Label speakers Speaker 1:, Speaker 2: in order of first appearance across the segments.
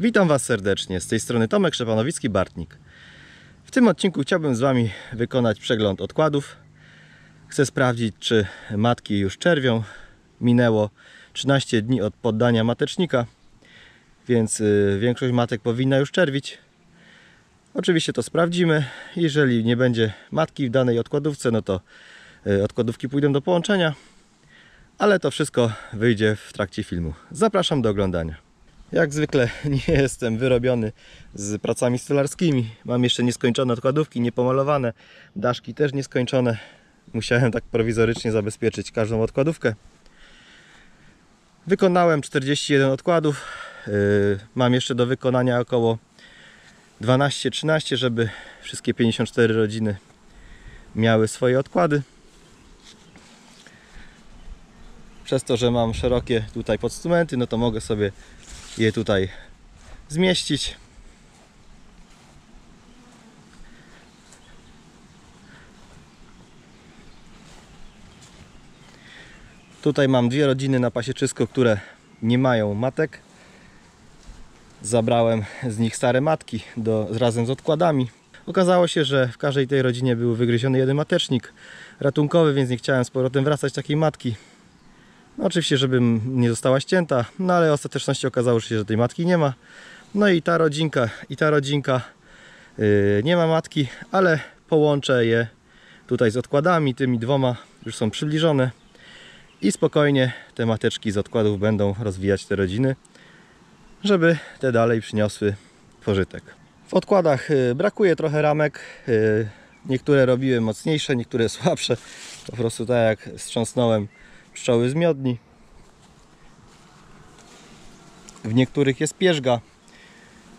Speaker 1: Witam Was serdecznie, z tej strony Tomek Szczepanowicki-Bartnik. W tym odcinku chciałbym z Wami wykonać przegląd odkładów. Chcę sprawdzić, czy matki już czerwią. Minęło 13 dni od poddania matecznika, więc y, większość matek powinna już czerwić. Oczywiście to sprawdzimy. Jeżeli nie będzie matki w danej odkładówce, no to y, odkładówki pójdą do połączenia. Ale to wszystko wyjdzie w trakcie filmu. Zapraszam do oglądania. Jak zwykle nie jestem wyrobiony z pracami stolarskimi. Mam jeszcze nieskończone odkładówki, niepomalowane. Daszki też nieskończone. Musiałem tak prowizorycznie zabezpieczyć każdą odkładówkę. Wykonałem 41 odkładów. Yy, Mam jeszcze do wykonania około 12-13, żeby wszystkie 54 rodziny miały swoje odkłady. Przez to, że mam szerokie tutaj podstumenty, no to mogę sobie je tutaj zmieścić. Tutaj mam dwie rodziny na pasieczysko, które nie mają matek. Zabrałem z nich stare matki do, razem z odkładami. Okazało się, że w każdej tej rodzinie był wygryziony jeden matecznik ratunkowy, więc nie chciałem z powrotem wracać takiej matki. No oczywiście, żebym nie została ścięta, no ale w ostateczności okazało się, że tej matki nie ma. No i ta rodzinka, i ta rodzinka yy, nie ma matki, ale połączę je tutaj z odkładami, tymi dwoma już są przybliżone i spokojnie te mateczki z odkładów będą rozwijać te rodziny, żeby te dalej przyniosły pożytek. W odkładach yy, brakuje trochę ramek, yy, niektóre robiłem mocniejsze, niektóre słabsze, po prostu tak jak strząsnąłem pszczoły z miodni. W niektórych jest pierzga,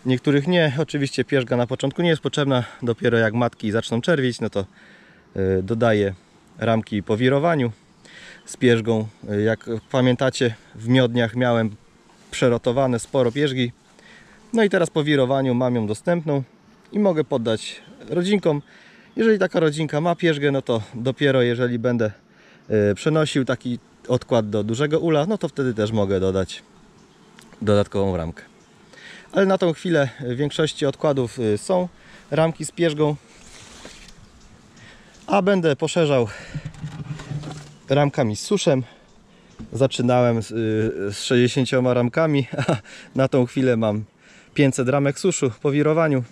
Speaker 1: w niektórych nie. Oczywiście pierzga na początku nie jest potrzebna. Dopiero jak matki zaczną czerwić, no to y, dodaję ramki po wirowaniu z pierzgą. Y, Jak pamiętacie, w miodniach miałem przerotowane sporo pierzgi. No i teraz po wirowaniu mam ją dostępną i mogę poddać rodzinkom. Jeżeli taka rodzinka ma pierzgę, no to dopiero jeżeli będę y, przenosił taki odkład do dużego ula, no to wtedy też mogę dodać dodatkową ramkę. Ale na tą chwilę w większości odkładów y, są ramki z pierzgą, a będę poszerzał ramkami z suszem. Zaczynałem z, y, z 60 ramkami, a na tą chwilę mam 500 ramek suszu po wirowaniu.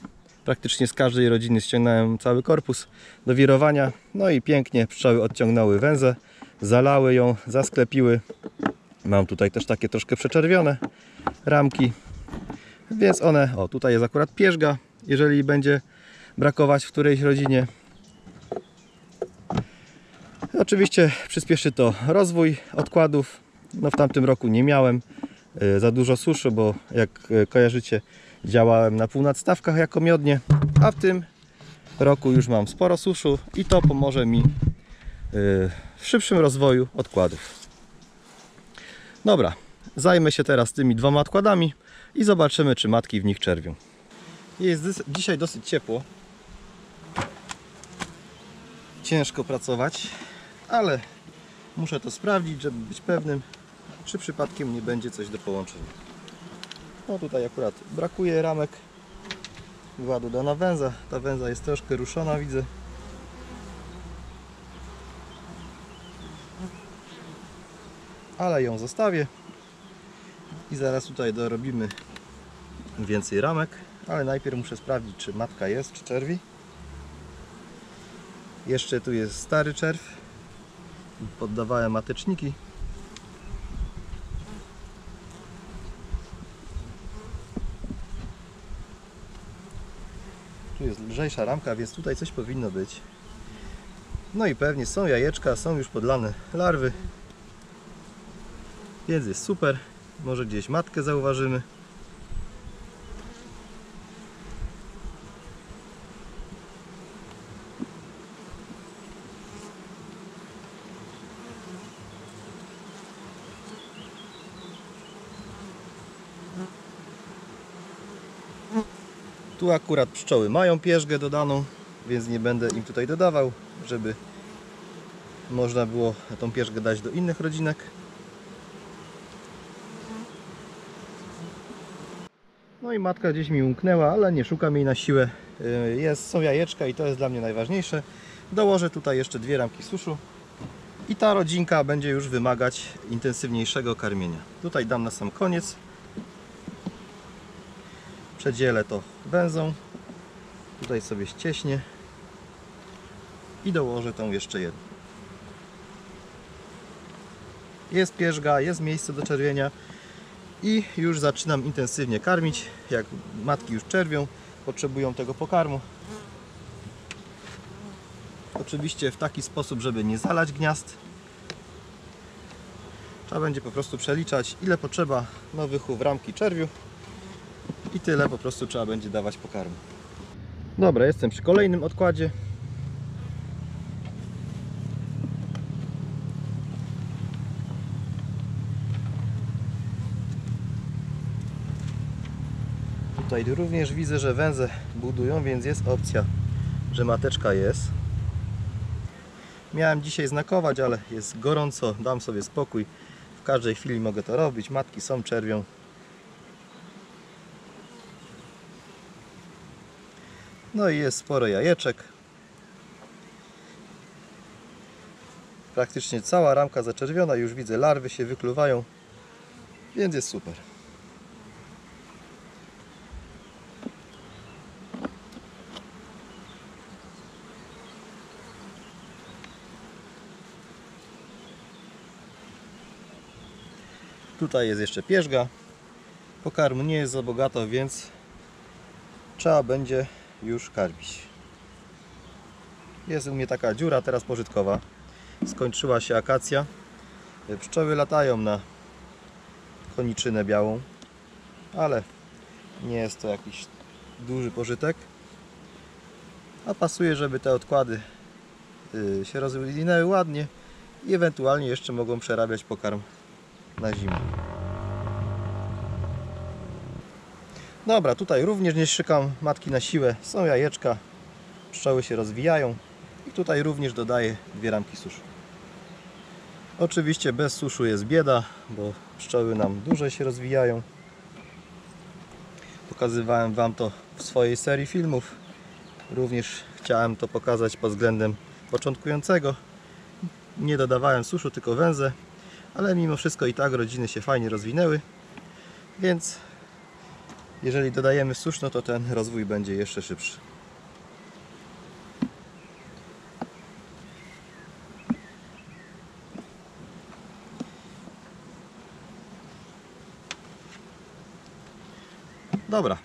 Speaker 1: Praktycznie z każdej rodziny ściągnąłem cały korpus do wirowania. No i pięknie pszczoły odciągnęły węzę zalały ją, zasklepiły. Mam tutaj też takie troszkę przeczerwione ramki, więc one, o tutaj jest akurat pierzga, jeżeli będzie brakować w którejś rodzinie. Oczywiście przyspieszy to rozwój odkładów. No w tamtym roku nie miałem y, za dużo suszy, bo jak y, kojarzycie działałem na półnadstawkach jako miodnie, a w tym roku już mam sporo suszu i to pomoże mi w szybszym rozwoju odkładów. Dobra, zajmę się teraz tymi dwoma odkładami i zobaczymy, czy matki w nich czerwią. Jest dzisiaj dosyć ciepło. Ciężko pracować, ale muszę to sprawdzić, żeby być pewnym, czy przypadkiem nie będzie coś do połączenia. No tutaj akurat brakuje ramek. Była dodana węza. Ta węza jest troszkę ruszona, widzę. Ale ją zostawię. I zaraz tutaj dorobimy więcej ramek, ale najpierw muszę sprawdzić czy matka jest, czy czerwi. Jeszcze tu jest stary czerw. Poddawałem mateczniki. Tu jest lżejsza ramka, więc tutaj coś powinno być. No i pewnie są jajeczka, są już podlane larwy więc jest super. Może gdzieś matkę zauważymy. Tu akurat pszczoły mają pierzgę dodaną, więc nie będę im tutaj dodawał, żeby można było tą pierzgę dać do innych rodzinek. I matka gdzieś mi umknęła, ale nie szukam jej na siłę. Y, Jest, są jajeczka i to jest dla mnie najważniejsze. Dołożę tutaj jeszcze dwie ramki suszu. I ta rodzinka będzie już wymagać intensywniejszego karmienia. Tutaj dam na sam koniec. Przedzielę to węzą. Tutaj sobie ścieśnię. I dołożę tą jeszcze jedną. Jest pierzga, jest miejsce do czerwienia. I już zaczynam intensywnie karmić. Jak matki już czerwią, potrzebują tego pokarmu. Oczywiście w taki sposób, żeby nie zalać gniazd. Trzeba będzie po prostu przeliczać ile potrzeba nowych chów ramki czerwiu i tyle po prostu trzeba będzie dawać pokarmu. Dobra, jestem przy kolejnym odkładzie. Tutaj również widzę, że węże budują, więc jest opcja, że mateczka jest. Miałem dzisiaj znakować, ale jest gorąco, dam sobie spokój. W każdej chwili mogę to robić. Matki są czerwią. No i jest sporo jajeczek. Praktycznie cała ramka zaczerwiona, już widzę larwy się wykluwają, więc jest super. Tutaj jest jeszcze pierzga. Pokarmu nie jest za bogato, więc trzeba będzie już karmić. Jest u mnie taka dziura teraz pożytkowa. Skończyła się akacja. Pszczoły latają na koniczynę białą, ale nie jest to jakiś duży pożytek. A pasuje, żeby te odkłady y, się rozwinęły ładnie i ewentualnie jeszcze mogą przerabiać pokarm na zimę. Dobra, tutaj również nie szykam matki na siłę. Są jajeczka, pszczoły się rozwijają i tutaj również dodaję dwie ramki suszu. Oczywiście bez suszu jest bieda, bo pszczoły nam dłużej się rozwijają. Pokazywałem Wam to w swojej serii filmów. Również chciałem to pokazać pod względem początkującego. Nie dodawałem suszu, tylko węzę ale mimo wszystko i tak rodziny się fajnie rozwinęły, więc jeżeli dodajemy susz, no to ten rozwój będzie jeszcze szybszy. Dobra,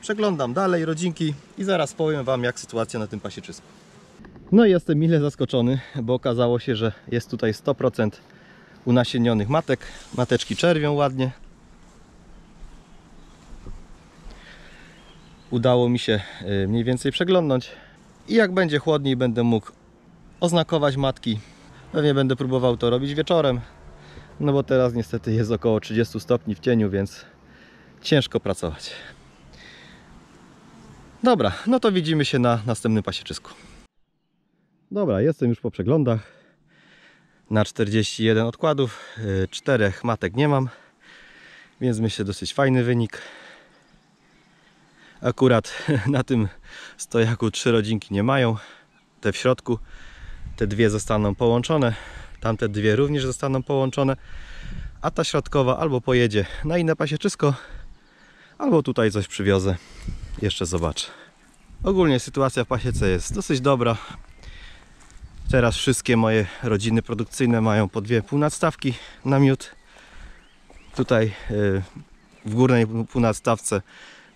Speaker 1: przeglądam dalej rodzinki i zaraz powiem Wam jak sytuacja na tym pasieczysku. No i jestem mile zaskoczony, bo okazało się, że jest tutaj 100% unasienionych matek. Mateczki czerwią ładnie. Udało mi się y, mniej więcej przeglądnąć. I jak będzie chłodniej, będę mógł oznakować matki. Pewnie będę próbował to robić wieczorem. No bo teraz niestety jest około 30 stopni w cieniu, więc ciężko pracować. Dobra, no to widzimy się na następnym pasieczysku. Dobra, jestem już po przeglądach na 41 odkładów. y, Czterech matek nie mam, więc myślę dosyć fajny wynik. Akurat na tym stojaku trzy rodzinki nie mają. Te w środku, te dwie zostaną połączone. Tamte dwie również zostaną połączone. A ta środkowa albo pojedzie na inne pasieczysko, albo tutaj coś przywiozę. Jeszcze zobaczę. Ogólnie sytuacja w pasiece jest dosyć dobra. Teraz wszystkie moje rodziny produkcyjne mają po dwie półnadstawki na miód. Tutaj y, w górnej półnadstawce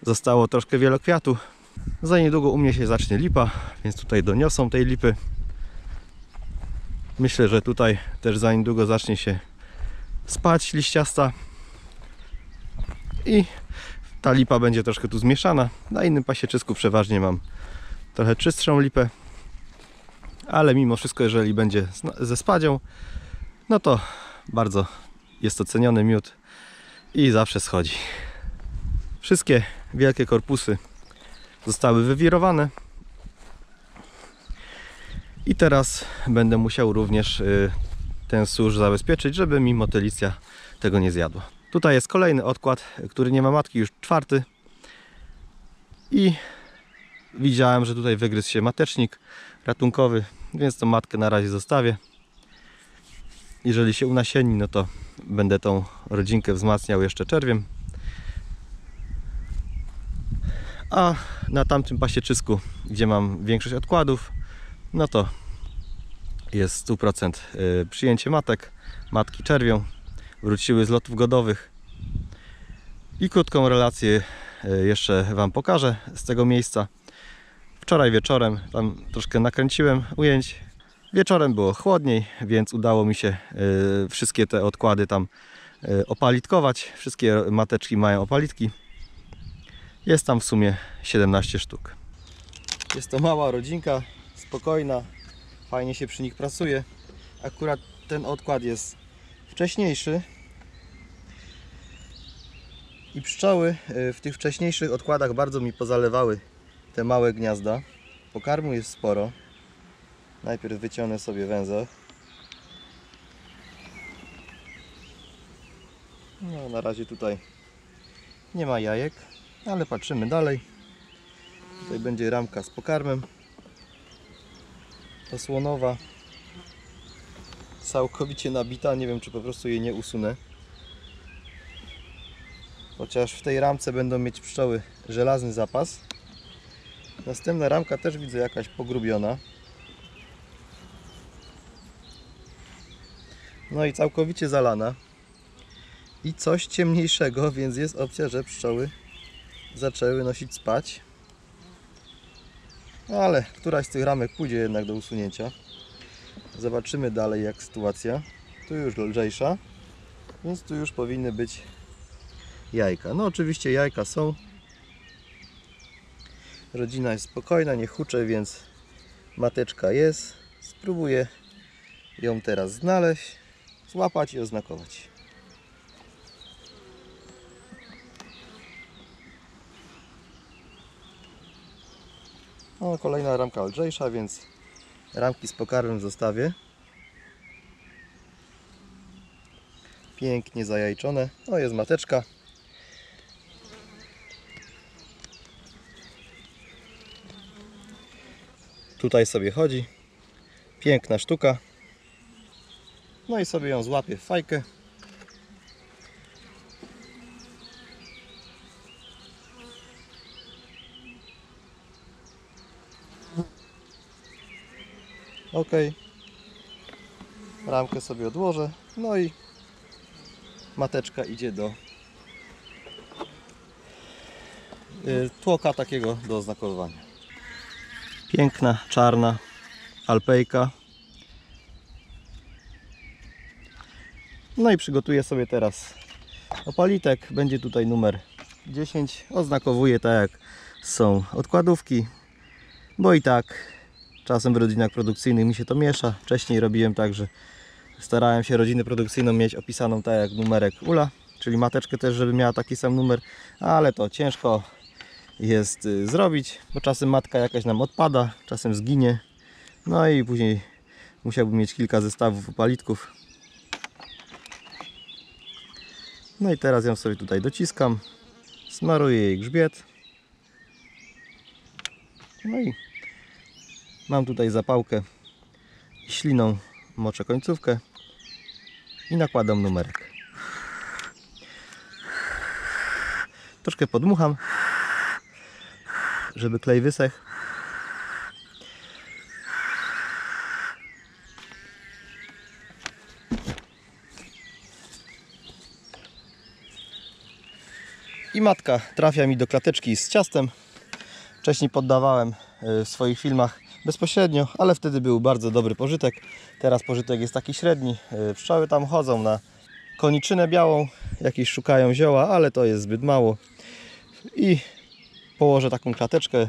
Speaker 1: zostało troszkę wielokwiatu. Za niedługo u mnie się zacznie lipa, więc tutaj doniosą tej lipy. Myślę, że tutaj też za niedługo zacznie się spać liściasta. I ta lipa będzie troszkę tu zmieszana. Na innym pasieczysku przeważnie mam trochę czystszą lipę ale mimo wszystko, jeżeli będzie ze spadzią, no to bardzo jest to ceniony miód i zawsze schodzi. Wszystkie wielkie korpusy zostały wywirowane i teraz będę musiał również y, ten susz zabezpieczyć, żeby mi motylicja tego nie zjadła. Tutaj jest kolejny odkład, który nie ma matki, już czwarty. I widziałem, że tutaj wygryzł się matecznik ratunkowy, więc tą matkę na razie zostawię. Jeżeli się unasieni, no to będę tą rodzinkę wzmacniał jeszcze czerwiem. A na tamtym pasieczysku, gdzie mam większość odkładów, no to jest 100% y, przyjęcie matek. Matki czerwią wróciły z lotów godowych. I krótką relację y, jeszcze Wam pokażę z tego miejsca. Wczoraj wieczorem tam troszkę nakręciłem ujęć. Wieczorem było chłodniej, więc udało mi się y, wszystkie te odkłady tam y, opalitkować. Wszystkie mateczki mają opalitki. Jest tam w sumie 17 sztuk. Jest to mała rodzinka, spokojna, fajnie się przy nich pracuje. Akurat ten odkład jest wcześniejszy. I pszczoły y, w tych wcześniejszych odkładach bardzo mi pozalewały te małe gniazda. Pokarmu jest sporo. Najpierw wyciągnę sobie węzeł. No, na razie tutaj nie ma jajek, ale patrzymy dalej. Tutaj będzie ramka z pokarmem. Osłonowa. Całkowicie nabita. Nie wiem, czy po prostu jej nie usunę. Chociaż w tej ramce będą mieć pszczoły żelazny zapas. Następna ramka też widzę jakaś pogrubiona. No i całkowicie zalana. I coś ciemniejszego, więc jest opcja, że pszczoły zaczęły nosić spać. No Ale któraś z tych ramek pójdzie jednak do usunięcia. Zobaczymy dalej jak sytuacja. Tu już lżejsza, więc tu już powinny być jajka. No oczywiście jajka są. Rodzina jest spokojna, nie hucze, więc mateczka jest. Spróbuję ją teraz znaleźć, złapać i oznakować. No, kolejna ramka lżejsza, więc ramki z pokarmem zostawię. Pięknie zajajczone. No jest mateczka. Tutaj sobie chodzi. Piękna sztuka. No i sobie ją złapię w fajkę. Ok. Ramkę sobie odłożę. No i mateczka idzie do y, tłoka takiego do oznakowania. Piękna, czarna alpejka. No i przygotuję sobie teraz opalitek. Będzie tutaj numer 10. Oznakowuję tak jak są odkładówki, bo i tak czasem w rodzinach produkcyjnych mi się to miesza. Wcześniej robiłem tak, że starałem się rodzinę produkcyjną mieć opisaną tak jak numerek ula, czyli mateczkę też, żeby miała taki sam numer, ale to ciężko jest y, zrobić, bo czasem matka jakaś nam odpada, czasem zginie. No i później musiałbym mieć kilka zestawów opalitków. No i teraz ją sobie tutaj dociskam, smaruję jej grzbiet. No i mam tutaj zapałkę i śliną moczę końcówkę i nakładam numerek. Troszkę podmucham, żeby klej wysechł. I matka trafia mi do klateczki z ciastem. Wcześniej poddawałem y, w swoich filmach bezpośrednio, ale wtedy był bardzo dobry pożytek. Teraz pożytek jest taki średni. Y, Pszczoły tam chodzą na koniczynę białą, jakieś szukają zioła, ale to jest zbyt mało. I położę taką klateczkę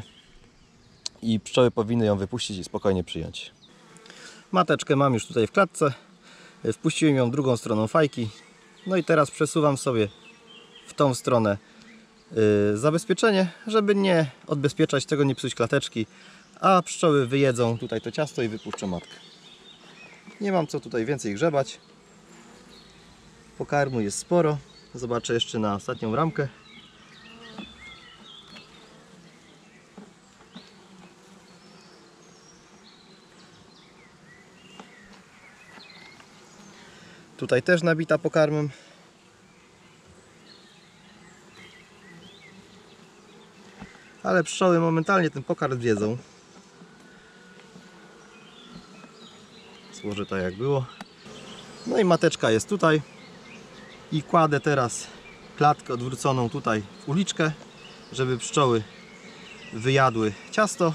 Speaker 1: i pszczoły powinny ją wypuścić i spokojnie przyjąć. Mateczkę mam już tutaj w klatce. Wpuściłem ją drugą stroną fajki. No i teraz przesuwam sobie w tą stronę y, zabezpieczenie, żeby nie odbezpieczać tego, nie psuć klateczki, a pszczoły wyjedzą tutaj to ciasto i wypuszczą matkę. Nie mam co tutaj więcej grzebać. Pokarmu jest sporo. Zobaczę jeszcze na ostatnią ramkę. Tutaj też nabita pokarmem. Ale pszczoły momentalnie ten pokarm zjedzą. Złożę tak jak było. No i mateczka jest tutaj. I kładę teraz klatkę odwróconą tutaj w uliczkę, żeby pszczoły wyjadły ciasto.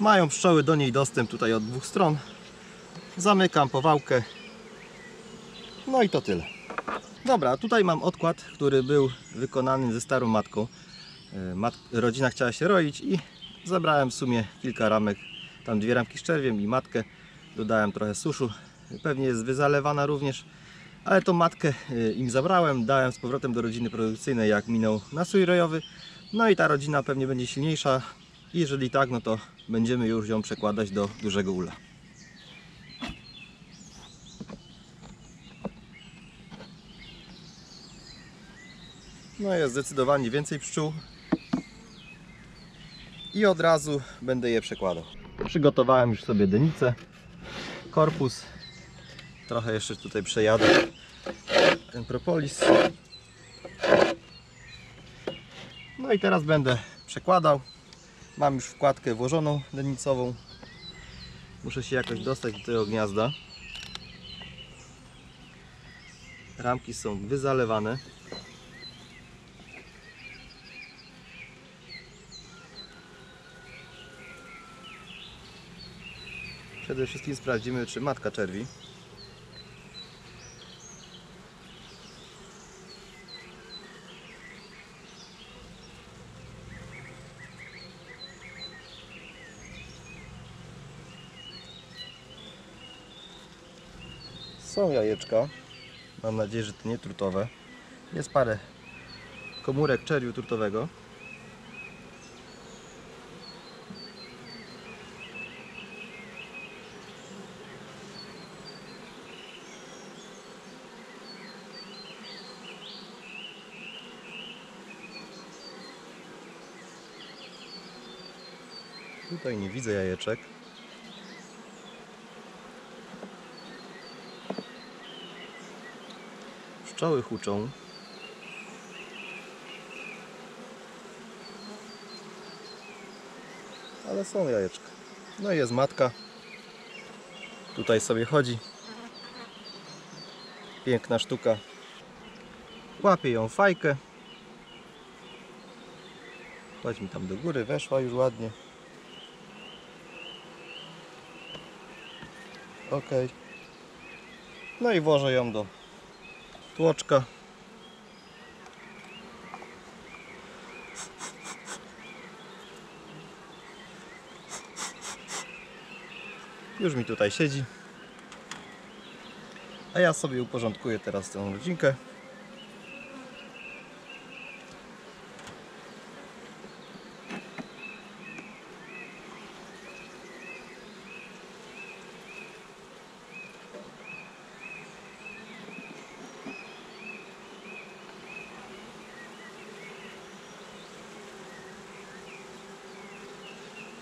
Speaker 1: Mają pszczoły do niej dostęp tutaj od dwóch stron. Zamykam powałkę. No i to tyle. Dobra, tutaj mam odkład, który był wykonany ze starą matką. E, Mat rodzina chciała się roić i zabrałem w sumie kilka ramek. Tam dwie ramki z czerwiem i matkę. Dodałem trochę suszu. Pewnie jest wyzalewana również. Ale tą matkę e, im zabrałem, dałem z powrotem do rodziny produkcyjnej, jak minął nasój rojowy. No i ta rodzina pewnie będzie silniejsza. Jeżeli tak, no to będziemy już ją przekładać do dużego ula. No jest zdecydowanie więcej pszczół. I od razu będę je przekładał. Przygotowałem już sobie denicę, korpus. Trochę jeszcze tutaj przejadę ten propolis. No i teraz będę przekładał. Mam już wkładkę włożoną denicową. Muszę się jakoś dostać do tego gniazda. Ramki są wyzalewane. Przede wszystkim sprawdzimy, czy matka czerwi. Są jajeczka. Mam nadzieję, że to nie trutowe. Jest parę komórek czerwiu trutowego. Tutaj nie widzę jajeczek. Pszczoły huczą. Ale są jajeczka. No i jest matka. Tutaj sobie chodzi. Piękna sztuka. Łapie ją fajkę. Chodź mi tam do góry, weszła już ładnie. Ok. No i włożę ją do tłoczka. Już mi tutaj siedzi. A ja sobie uporządkuję teraz tę rodzinkę.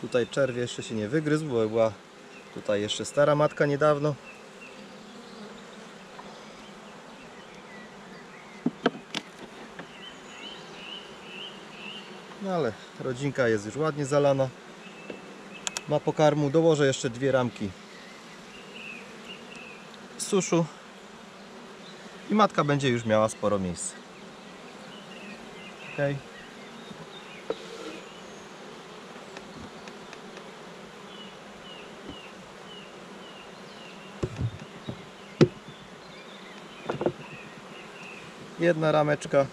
Speaker 1: Tutaj czerwie jeszcze się nie wygryzł, bo była tutaj jeszcze stara matka niedawno. No ale rodzinka jest już ładnie zalana. Ma pokarmu. Dołożę jeszcze dwie ramki suszu. I matka będzie już miała sporo miejsca. Okay. Jedna rameczka.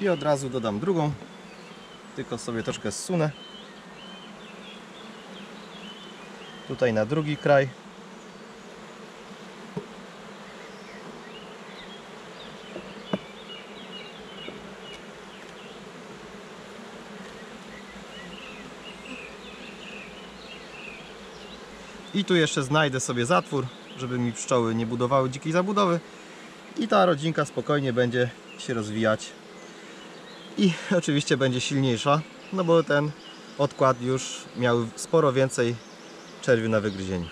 Speaker 1: I od razu dodam drugą. Tylko sobie troszkę zsunę. Tutaj na drugi kraj. Tu jeszcze znajdę sobie zatwór, żeby mi pszczoły nie budowały dzikiej zabudowy. I ta rodzinka spokojnie będzie się rozwijać. I oczywiście będzie silniejsza, no bo ten odkład już miał sporo więcej czerwiu na wygryzieniu.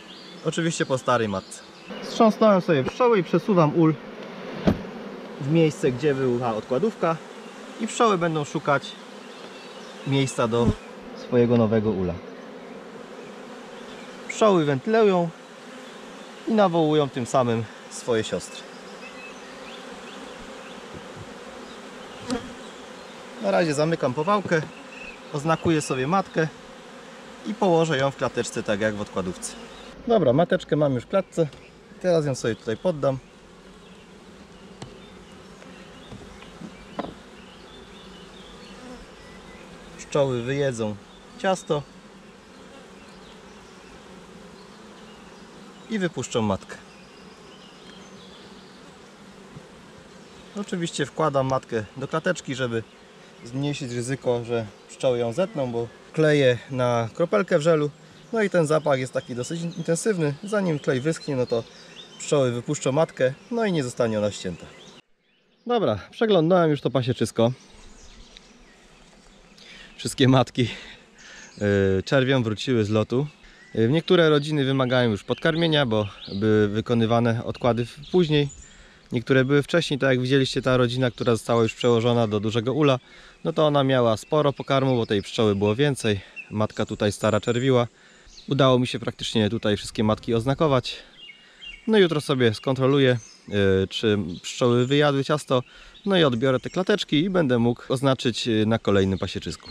Speaker 1: Oczywiście po starej matce. Strząsnąłem sobie pszczoły i przesuwam ul w miejsce, gdzie była odkładówka i pszczoły będą szukać miejsca do swojego nowego ula. Pszczoły wentylują i nawołują tym samym swoje siostry. Na razie zamykam powałkę, oznakuję sobie matkę i położę ją w klateczce tak jak w odkładówce. Dobra, mateczkę mam już w klatce. Teraz ją sobie tutaj poddam. Pszczoły wyjedzą ciasto i wypuszczą matkę. Oczywiście wkładam matkę do klateczki, żeby zmniejszyć ryzyko, że pszczoły ją zetną, bo kleję na kropelkę w żelu. No i ten zapach jest taki dosyć intensywny. Zanim klej wyschnie, no to pszczoły wypuszczą matkę, no i nie zostanie ona ścięta. Dobra, przeglądałem już to pasieczysko. Wszystkie matki yy, czerwią wróciły z lotu. Yy, Niektóre rodziny wymagają już podkarmienia, bo były wykonywane odkłady później. Niektóre były wcześniej, tak jak widzieliście ta rodzina, która została już przełożona do dużego ula, no to ona miała sporo pokarmu, bo tej pszczoły było więcej. Matka tutaj stara czerwiła. Udało mi się praktycznie tutaj wszystkie matki oznakować. No jutro sobie skontroluję, yy, czy pszczoły wyjadły ciasto. No i odbiorę te klateczki i będę mógł oznaczyć yy, na kolejnym pasieczysku.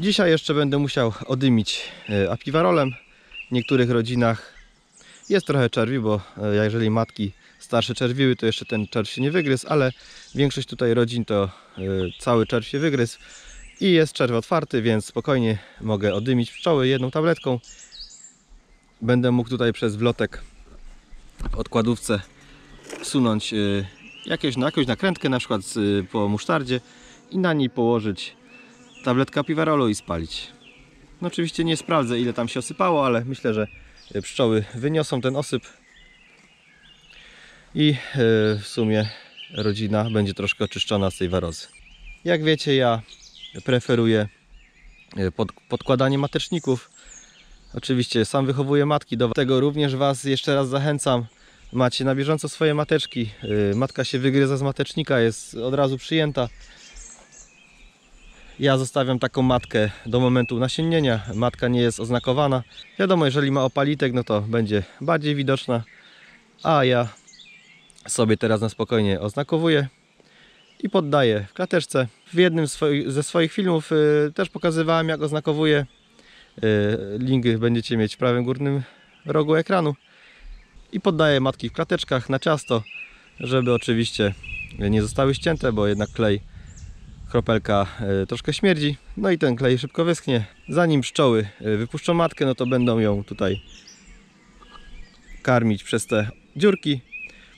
Speaker 1: Dzisiaj jeszcze będę musiał odymić yy, apiwarolem. W niektórych rodzinach jest trochę czerwi, bo e, jeżeli matki starsze czerwiły, to jeszcze ten czerw się nie wygryzł, ale większość tutaj rodzin to e, cały czerw się wygryzł i jest czerw otwarty, więc spokojnie mogę odymić pszczoły jedną tabletką. Będę mógł tutaj przez wlotek w odkładówce wsunąć e, jakieś, jakąś nakrętkę, na przykład po musztardzie i na niej położyć tabletkę apiwarolu i spalić. No oczywiście nie sprawdzę ile tam się osypało, ale myślę, że pszczoły wyniosą ten osyp i e, w sumie rodzina będzie troszkę oczyszczona z tej warozy. Jak wiecie, ja preferuję e, pod, podkładanie mateczników. Oczywiście sam wychowuję matki, do tego również Was jeszcze raz zachęcam. Macie na bieżąco swoje mateczki. E, Matka się wygryza z matecznika, jest od razu przyjęta. Ja zostawiam taką matkę do momentu nasiennienia. Matka nie jest oznakowana. Wiadomo, jeżeli ma opalitek, no to będzie bardziej widoczna. A ja sobie teraz na spokojnie oznakowuję i poddaję w klateczce. W jednym ze swoich filmów y, też pokazywałem jak oznakowuję. Y, link będziecie mieć w prawym górnym rogu ekranu. I poddaję matki w klateczkach na ciasto, żeby oczywiście nie zostały ścięte, bo jednak klej kropelka e, troszkę śmierdzi. No i ten klej szybko wyschnie. Zanim pszczoły e, wypuszczą matkę, no to będą ją tutaj karmić przez te dziurki.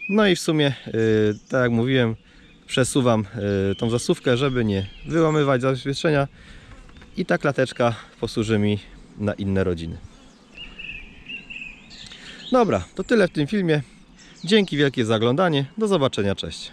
Speaker 1: No i w sumie, e, tak jak mówiłem, przesuwam tą zasuwkę, żeby nie wyłamywać zabezpieczenia. I ta klateczka posłuży mi na inne rodziny. Dobra, to tyle w tym filmie. Dzięki wielkie za oglądanie. Do zobaczenia, cześć.